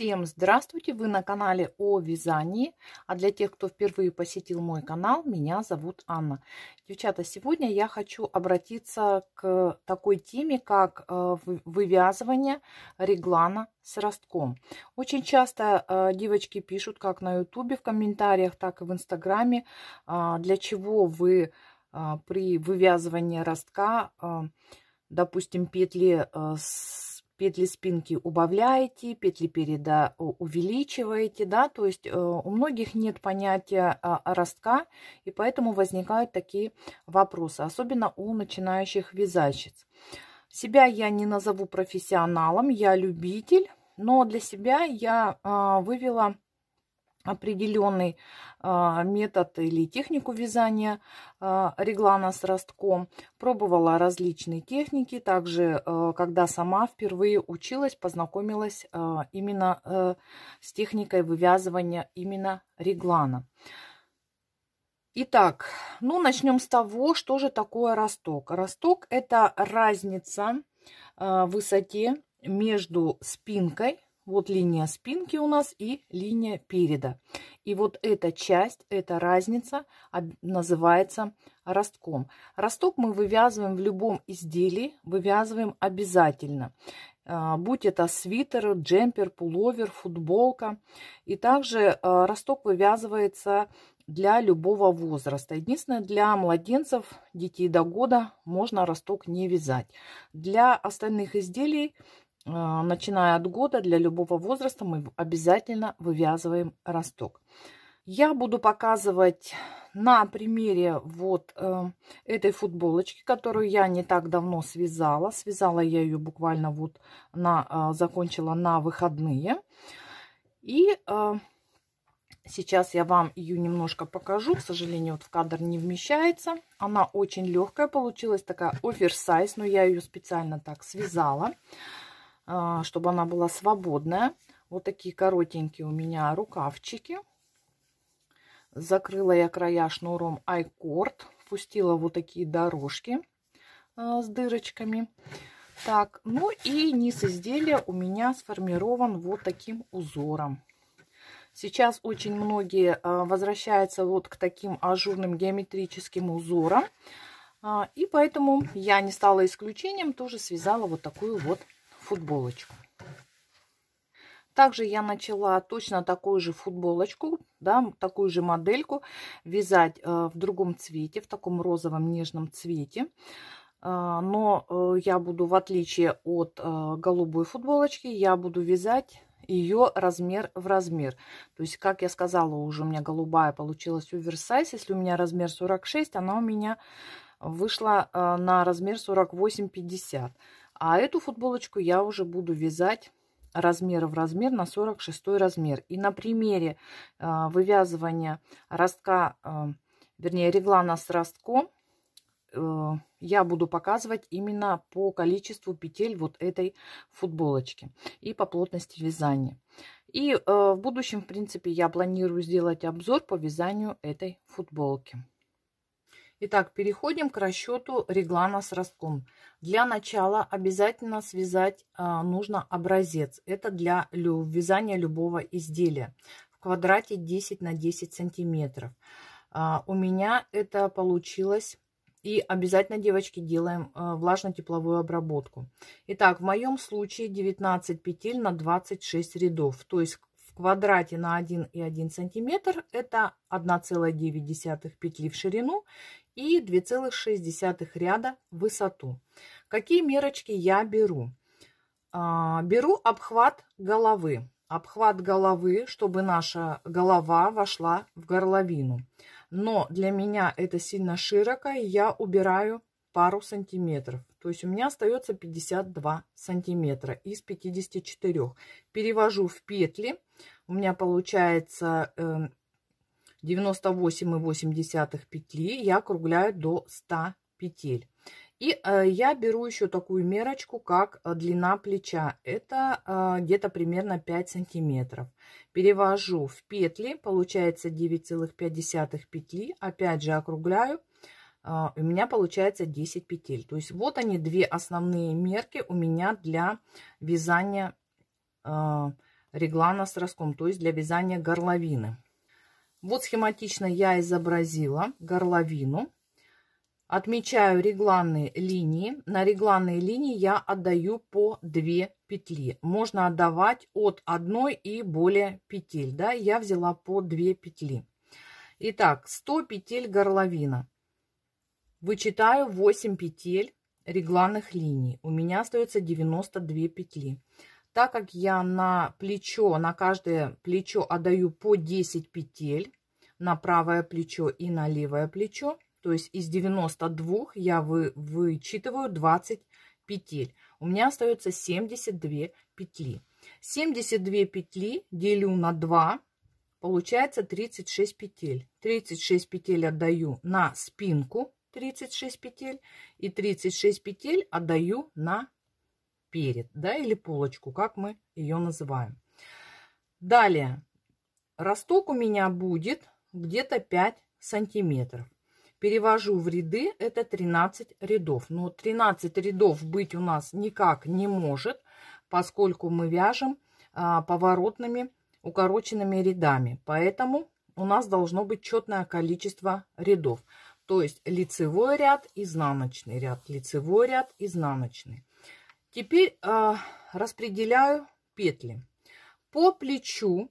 Всем здравствуйте! Вы на канале о вязании. А для тех, кто впервые посетил мой канал, меня зовут Анна. Девчата, сегодня я хочу обратиться к такой теме, как э, вывязывание реглана с ростком. Очень часто э, девочки пишут, как на ютубе в комментариях, так и в инстаграме, э, для чего вы при вывязывании ростка, допустим, петли с петли спинки убавляете, петли переда увеличиваете, да, то есть э, у многих нет понятия ростка, и поэтому возникают такие вопросы, особенно у начинающих вязальщиц. Себя я не назову профессионалом, я любитель, но для себя я а, вывела определенный э, метод или технику вязания э, реглана с ростком. Пробовала различные техники. Также, э, когда сама впервые училась, познакомилась именно э, с техникой вывязывания именно реглана. Итак, ну начнем с того, что же такое росток. Росток это разница в высоте между спинкой вот линия спинки у нас и линия переда. И вот эта часть, эта разница называется ростком. Росток мы вывязываем в любом изделии, вывязываем обязательно. А, будь это свитер, джемпер, пуловер, футболка. И также а, росток вывязывается для любого возраста. Единственное, для младенцев, детей до года можно росток не вязать. Для остальных изделий начиная от года, для любого возраста мы обязательно вывязываем росток. Я буду показывать на примере вот э, этой футболочки, которую я не так давно связала. Связала я ее буквально вот на, э, закончила на выходные. И э, сейчас я вам ее немножко покажу. К сожалению, вот в кадр не вмещается. Она очень легкая получилась, такая оверсайз, но я ее специально так связала. А, чтобы она была свободная. Вот такие коротенькие у меня рукавчики. Закрыла я края шнуром айкорд. Пустила вот такие дорожки а, с дырочками. Так, ну и низ изделия у меня сформирован вот таким узором. Сейчас очень многие а, возвращаются вот к таким ажурным геометрическим узорам. И поэтому я не стала исключением, тоже связала вот такую вот футболочку. Также я начала точно такую же футболочку, да, такую же модельку вязать э, в другом цвете, в таком розовом нежном цвете. Э, но э, я буду, в отличие от голубой футболочки, я буду вязать ее размер в размер. То есть, как я сказала, уже у меня голубая получилась оверсайз. Если у меня размер 46, она у меня вышла на размер 48-50. А эту футболочку я уже буду вязать размер в размер на 46 размер. И на примере э, вывязывания ростка, э, вернее реглана с ростком, э, я буду показывать именно по количеству петель вот этой футболочки и по плотности вязания. И э, в будущем, в принципе, я планирую сделать обзор по вязанию этой футболки. Итак, переходим к расчету реглана с ростком. Для начала обязательно связать а, нужно образец. Это для вязания любого изделия. В квадрате 10 на 10 сантиметров. А, у меня это получилось. И обязательно, девочки, делаем а, влажно-тепловую обработку. Итак, в моем случае 19 петель на 26 рядов. То есть квадрате на 1,1 сантиметр это 1,9 петли в ширину и 2,6 ряда в высоту. Какие мерочки я беру? А, беру обхват головы. Обхват головы, чтобы наша голова вошла в горловину. Но для меня это сильно широко, и я убираю пару сантиметров. То есть у меня остается 52 сантиметра из 54. Перевожу в петли. У меня получается эм, 98,8 петли я округляю до 100 петель. И э, я беру еще такую мерочку, как э, длина плеча. Это э, где-то примерно 5 сантиметров. Перевожу в петли, получается 9,5 петли. Опять же округляю. Э, у меня получается 10 петель. То есть вот они две основные мерки у меня для вязания э, реглана с ростком, то есть для вязания горловины. Вот схематично я изобразила горловину. Отмечаю регланные линии. На регланные линии я отдаю по 2 петли. Можно отдавать от 1 и более петель. Да? Я взяла по 2 петли. Итак, 100 петель горловина. Вычитаю 8 петель регланных линий. У меня остается 92 петли. Так как я на плечо, на каждое плечо отдаю по 10 петель, на правое плечо и на левое плечо, то есть из 92 я вы, вычитываю 20 петель. У меня остается 72 петли. 72 петли делю на 2, получается 36 петель. 36 петель отдаю на спинку, 36 петель, и 36 петель отдаю на перед, да, или полочку, как мы ее называем. Далее, росток у меня будет где-то 5 сантиметров. Перевожу в ряды, это 13 рядов. Но 13 рядов быть у нас никак не может, поскольку мы вяжем а, поворотными укороченными рядами. Поэтому у нас должно быть четное количество рядов. То есть лицевой ряд, изнаночный ряд, лицевой ряд, изнаночный. Теперь э, распределяю петли. По плечу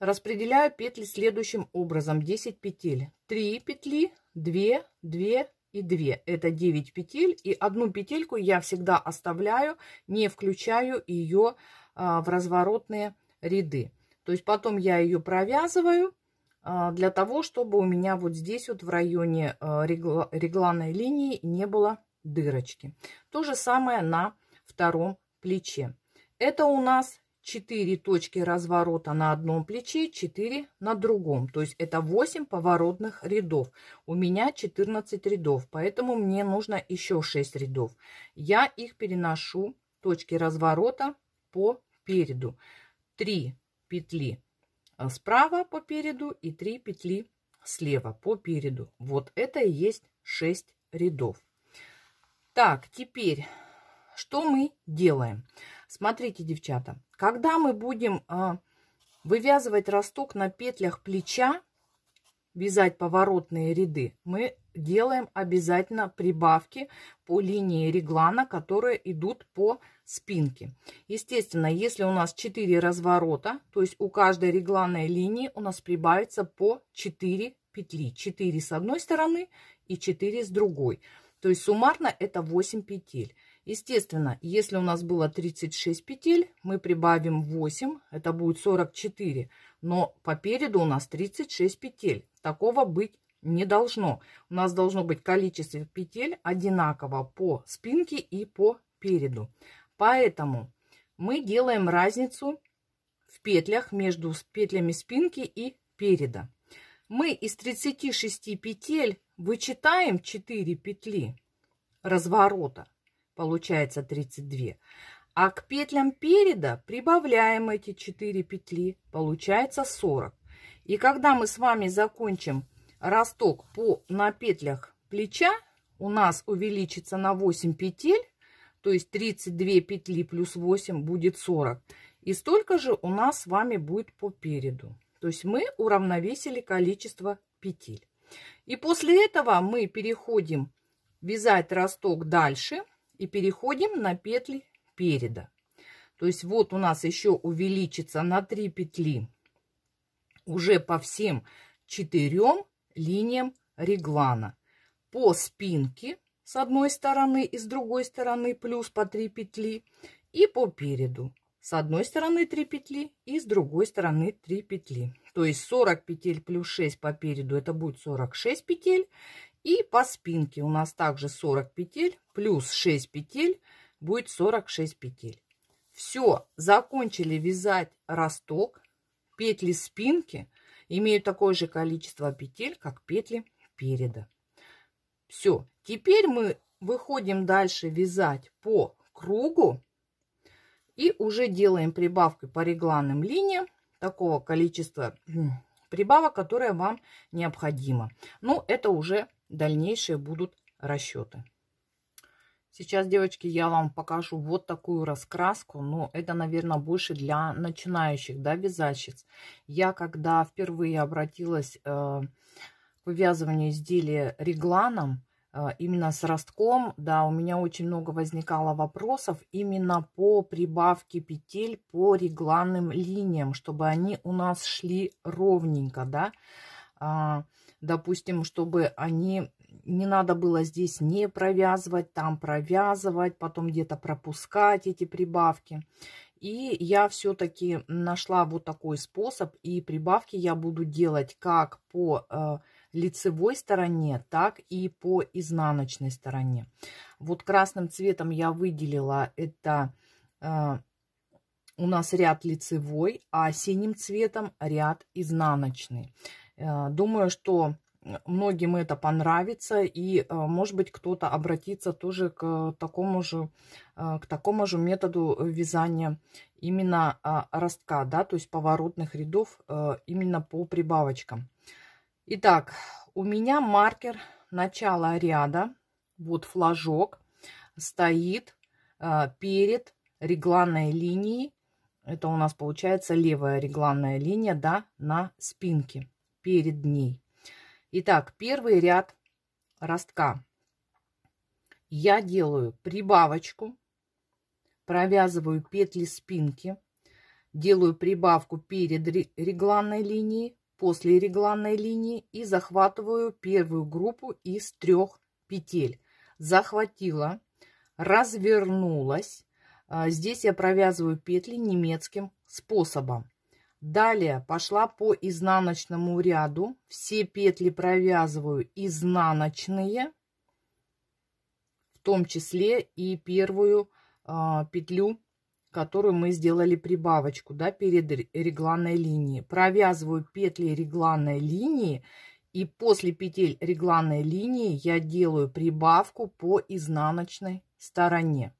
распределяю петли следующим образом. 10 петель. 3 петли, 2, 2 и 2. Это 9 петель. И одну петельку я всегда оставляю, не включаю ее а, в разворотные ряды. То есть потом я ее провязываю для того, чтобы у меня вот здесь вот в районе а, регланной линии не было дырочки. То же самое на втором плече. Это у нас 4 точки разворота на одном плече, 4 на другом. То есть это 8 поворотных рядов. У меня 14 рядов, поэтому мне нужно еще 6 рядов. Я их переношу, точки разворота, по переду. 3 петли справа по переду и 3 петли слева по переду. Вот это и есть 6 рядов. Так, теперь, что мы делаем? Смотрите, девчата, когда мы будем э, вывязывать росток на петлях плеча, вязать поворотные ряды, мы делаем обязательно прибавки по линии реглана, которые идут по спинке. Естественно, если у нас 4 разворота, то есть у каждой регланной линии у нас прибавится по 4 петли. 4 с одной стороны и 4 с другой. То есть суммарно это 8 петель. Естественно, если у нас было 36 петель, мы прибавим 8, это будет 44. Но по переду у нас 36 петель. Такого быть не должно. У нас должно быть количество петель одинаково по спинке и по переду. Поэтому мы делаем разницу в петлях между петлями спинки и переда. Мы из 36 петель вычитаем 4 петли разворота, получается 32. А к петлям переда прибавляем эти 4 петли, получается 40. И когда мы с вами закончим росток по, на петлях плеча, у нас увеличится на 8 петель, то есть 32 петли плюс 8 будет 40. И столько же у нас с вами будет по переду. То есть мы уравновесили количество петель. И после этого мы переходим вязать росток дальше и переходим на петли переда. То есть вот у нас еще увеличится на 3 петли уже по всем четырем линиям реглана. По спинке с одной стороны и с другой стороны плюс по 3 петли и по переду с одной стороны 3 петли и с другой стороны 3 петли. То есть 40 петель плюс 6 по переду это будет 46 петель. И по спинке у нас также 40 петель плюс 6 петель будет 46 петель. Все, закончили вязать росток. Петли спинки имеют такое же количество петель, как петли переда. Все, теперь мы выходим дальше вязать по кругу и уже делаем прибавкой по регланным линиям такого количества прибавок, которое вам необходимо. Ну, это уже дальнейшие будут расчеты. Сейчас, девочки, я вам покажу вот такую раскраску. Но это, наверное, больше для начинающих, да, вязальщиц. Я, когда впервые обратилась э, к вывязыванию изделия регланом, э, именно с ростком, да, у меня очень много возникало вопросов именно по прибавке петель по регланным линиям, чтобы они у нас шли ровненько, да. А, допустим, чтобы они не надо было здесь не провязывать, там провязывать, потом где-то пропускать эти прибавки. И я все-таки нашла вот такой способ, и прибавки я буду делать как по э, лицевой стороне, так и по изнаночной стороне. Вот красным цветом я выделила это э, у нас ряд лицевой, а синим цветом ряд изнаночный. Э, думаю, что многим это понравится, и, э, может быть, кто-то обратится тоже к такому же, э, к такому же методу вязания именно а, ростка, да, то есть поворотных рядов э, именно по прибавочкам. Итак, у меня маркер начала ряда, вот флажок, стоит перед регланной линией, это у нас получается левая регланная линия, да, на спинке, перед ней. Итак, первый ряд ростка. Я делаю прибавочку, провязываю петли спинки, делаю прибавку перед регланной линией, после регланной линии и захватываю первую группу из трех петель. Захватила, развернулась. А, здесь я провязываю петли немецким способом. Далее пошла по изнаночному ряду. Все петли провязываю изнаночные, в том числе и первую э, петлю, которую мы сделали прибавочку да, перед регланной линией. Провязываю петли регланной линии и после петель регланной линии я делаю прибавку по изнаночной стороне.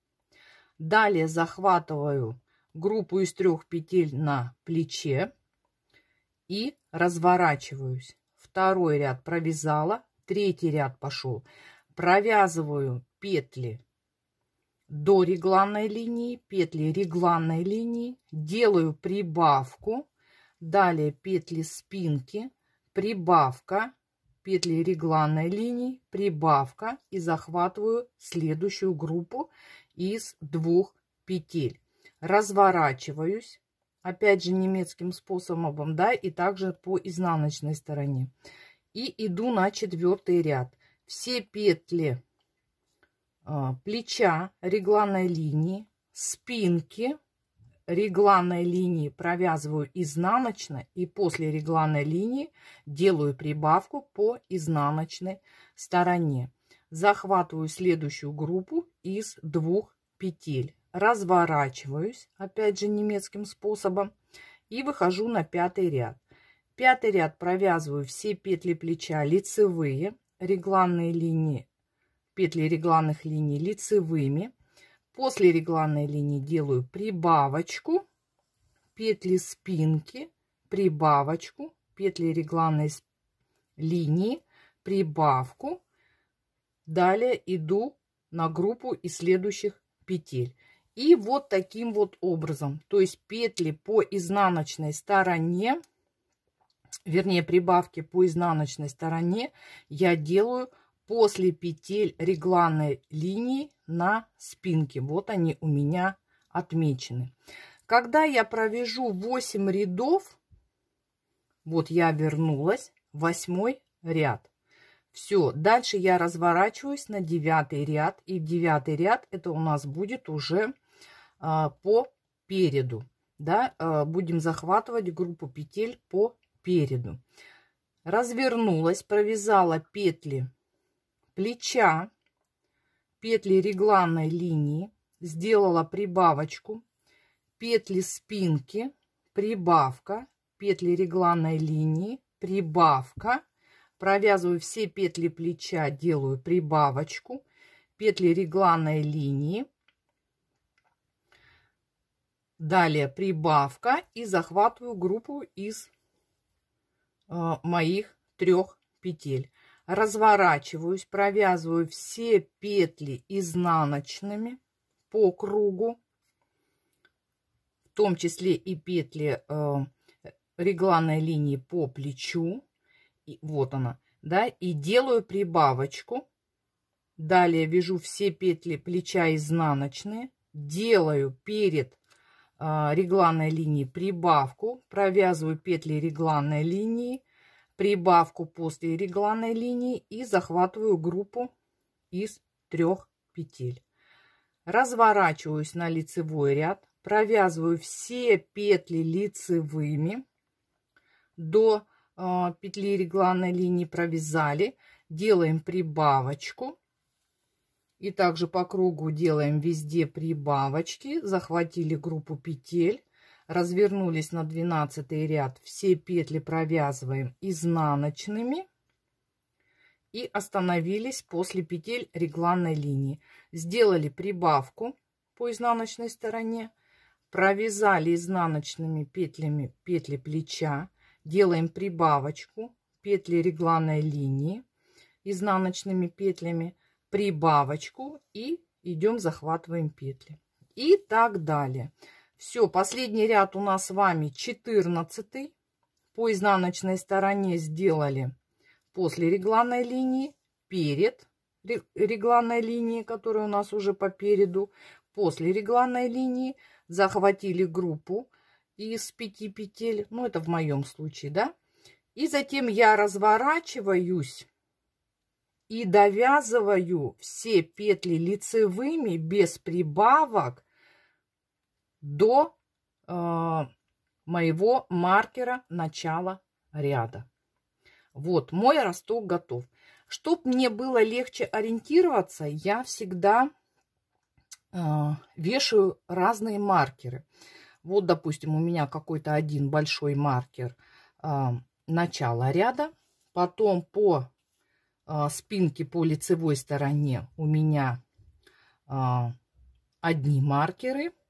Далее захватываю группу из трех петель на плече и разворачиваюсь. Второй ряд провязала, третий ряд пошел. Провязываю петли до регланной линии, петли регланной линии, делаю прибавку, далее петли спинки, прибавка, петли регланной линии, прибавка и захватываю следующую группу из двух петель разворачиваюсь, опять же немецким способом, да, и также по изнаночной стороне. И иду на четвертый ряд. Все петли а, плеча регланной линии, спинки регланной линии провязываю изнаночно и после регланной линии делаю прибавку по изнаночной стороне. Захватываю следующую группу из двух петель разворачиваюсь, опять же немецким способом, и выхожу на пятый ряд. Пятый ряд провязываю все петли плеча лицевые, регланные линии, петли регланных линий лицевыми. После регланной линии делаю прибавочку, петли спинки, прибавочку, петли регланной линии, прибавку. Далее иду на группу из следующих петель. И вот таким вот образом. То есть петли по изнаночной стороне, вернее прибавки по изнаночной стороне я делаю после петель регланной линии на спинке. Вот они у меня отмечены. Когда я провяжу 8 рядов, вот я вернулась, восьмой ряд. Все, дальше я разворачиваюсь на девятый ряд. И девятый ряд это у нас будет уже по переду. Да, а, будем захватывать группу петель по переду. Развернулась, провязала петли плеча, петли регланной линии, сделала прибавочку, петли спинки, прибавка, петли регланной линии, прибавка, провязываю все петли плеча, делаю прибавочку, петли регланной линии, Далее прибавка и захватываю группу из э, моих трех петель. разворачиваюсь, провязываю все петли изнаночными по кругу, в том числе и петли э, регланной линии по плечу. И, вот она, да, и делаю прибавочку. Далее вяжу все петли плеча изнаночные, делаю перед регланной линией прибавку, провязываю петли регланной линии, прибавку после регланной линии и захватываю группу из трех петель. Разворачиваюсь на лицевой ряд, провязываю все петли лицевыми до э, петли регланной линии провязали, делаем прибавочку и также по кругу делаем везде прибавочки, захватили группу петель, развернулись на 12 ряд, все петли провязываем изнаночными и остановились после петель регланной линии. Сделали прибавку по изнаночной стороне, провязали изнаночными петлями петли плеча, делаем прибавочку, петли регланной линии изнаночными петлями, прибавочку и идем захватываем петли. И так далее. Все, последний ряд у нас с вами 14. По изнаночной стороне сделали после регланной линии, перед регланной линии, которая у нас уже по переду, после регланной линии захватили группу из пяти петель, ну это в моем случае, да, и затем я разворачиваюсь и довязываю все петли лицевыми без прибавок до э, моего маркера начала ряда. Вот, мой росток готов. Чтоб мне было легче ориентироваться, я всегда э, вешаю разные маркеры. Вот, допустим, у меня какой-то один большой маркер э, начала ряда. Потом по э, спинке, по лицевой стороне у меня э, одни маркеры –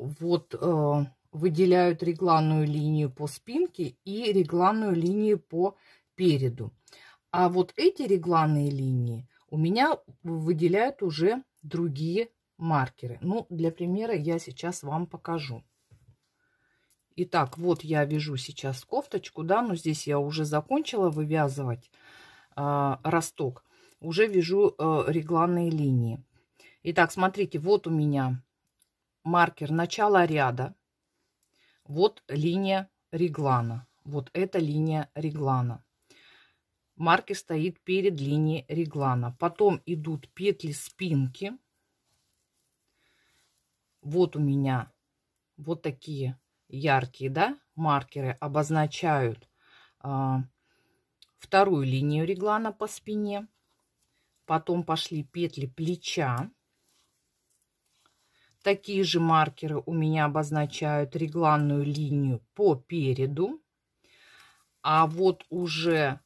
вот э, выделяют регланную линию по спинке и регланную линию по переду. А вот эти регланные линии у меня выделяют уже другие маркеры. Ну, для примера я сейчас вам покажу. Итак, вот я вяжу сейчас кофточку, да, но здесь я уже закончила вывязывать росток. Уже вяжу э, регланные линии. Итак, смотрите, вот у меня маркер начала ряда. Вот линия реглана. Вот эта линия реглана. Маркер стоит перед линией реглана. Потом идут петли спинки. Вот у меня вот такие яркие, да, маркеры обозначают а, вторую линию реглана по спине. Потом пошли петли плеча. Такие же маркеры у меня обозначают регланную линию по переду. А вот уже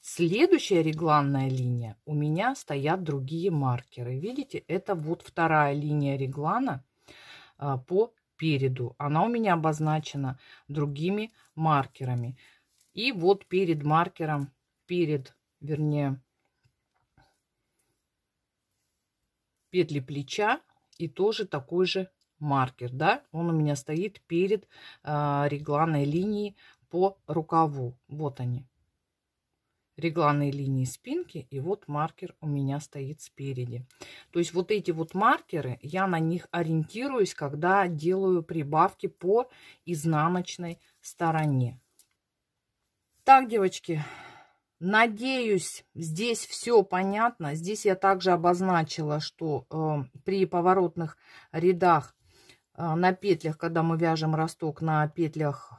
следующая регланная линия у меня стоят другие маркеры. Видите, это вот вторая линия реглана а, по переду. Она у меня обозначена другими маркерами. И вот перед маркером, перед, вернее, петли плеча и тоже такой же маркер, да, он у меня стоит перед э, регланной линией по рукаву. Вот они, регланные линии спинки, и вот маркер у меня стоит спереди. То есть вот эти вот маркеры, я на них ориентируюсь, когда делаю прибавки по изнаночной стороне. Так, девочки, Надеюсь, здесь все понятно. Здесь я также обозначила, что э, при поворотных рядах э, на петлях, когда мы вяжем росток на петлях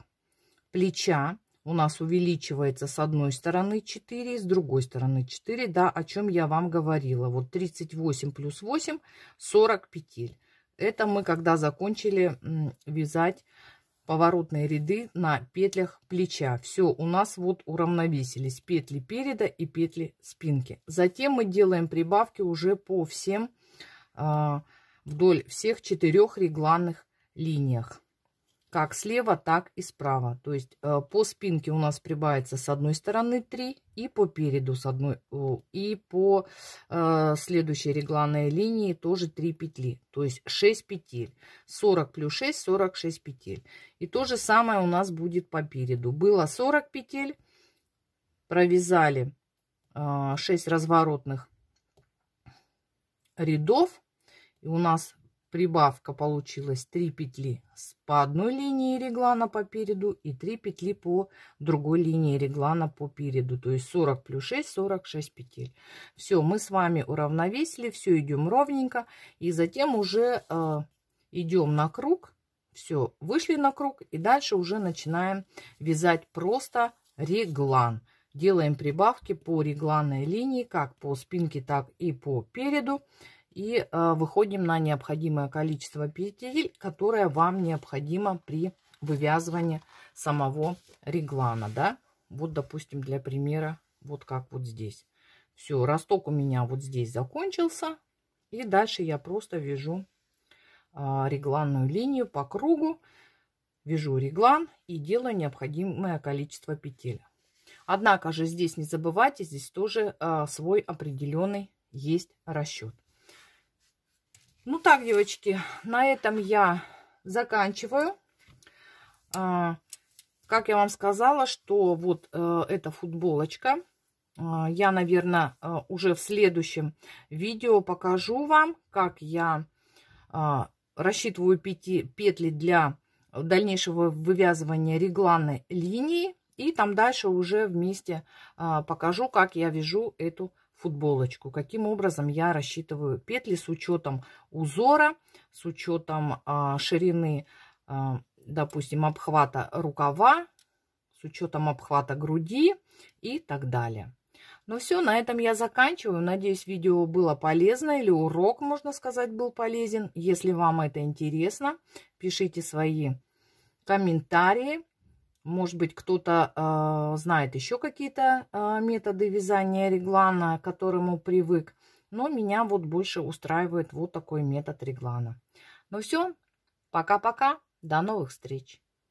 плеча, у нас увеличивается с одной стороны 4, с другой стороны 4, да, о чем я вам говорила. Вот 38 плюс 8, 40 петель. Это мы когда закончили вязать поворотные ряды на петлях плеча. Все, у нас вот уравновесились петли переда и петли спинки. Затем мы делаем прибавки уже по всем, э, вдоль всех четырех регланных линиях. Как слева, так и справа. То есть э, по спинке у нас прибавится с одной стороны 3 и по переду с одной, и по э, следующей регланной линии тоже 3 петли. То есть 6 петель. 40 плюс 6, 46 петель. И то же самое у нас будет по переду. Было 40 петель, провязали 6 э, разворотных рядов. И у нас прибавка получилась 3 петли по одной линии реглана по переду и 3 петли по другой линии реглана по переду. То есть 40 плюс 6, 46 петель. Все, мы с вами уравновесили, все идем ровненько. И затем уже э, идем на круг. Все, вышли на круг и дальше уже начинаем вязать просто реглан. Делаем прибавки по регланной линии, как по спинке, так и по переду и э, выходим на необходимое количество петель, которое вам необходимо при вывязывании самого реглана, да. Вот, допустим, для примера, вот как вот здесь. Все, росток у меня вот здесь закончился. И дальше я просто вяжу э, регланную линию по кругу. Вяжу реглан и делаю необходимое количество петель. Однако же здесь не забывайте, здесь тоже э, свой определенный есть расчет. Ну так, девочки, на этом я заканчиваю. А, как я вам сказала, что вот а, эта футболочка. А, я, наверное, а, уже в следующем видео покажу вам, как я а, рассчитываю пети, петли для дальнейшего вывязывания регланной линии. И там дальше уже вместе покажу, как я вяжу эту футболочку. Каким образом я рассчитываю петли с учетом узора, с учетом а, ширины, а, допустим, обхвата рукава, с учетом обхвата груди и так далее. Ну все, на этом я заканчиваю. Надеюсь, видео было полезно или урок, можно сказать, был полезен. Если вам это интересно, пишите свои комментарии. Может быть, кто-то э, знает еще какие-то э, методы вязания реглана, к которому привык. Но меня вот больше устраивает вот такой метод реглана. Ну все, пока-пока, до новых встреч.